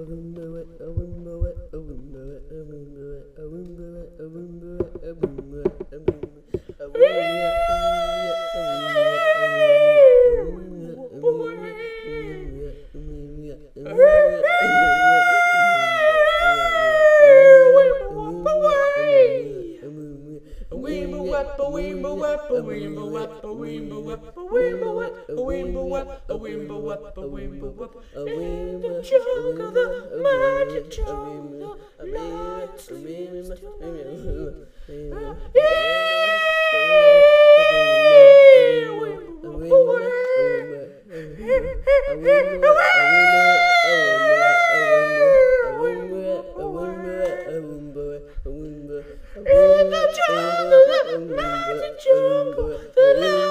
Arumbua, Arumbua, Arumbua, Arumbua, Arumbua, Arumbua, Arumbua. wap, a weemba wap, a weemba wap, a weemba wap, a weemba wap, a weemba wap, a weemba wap, a weemba wap. In the jungle, the magic jungle, night sleeps till In the jungle mountain jungle, the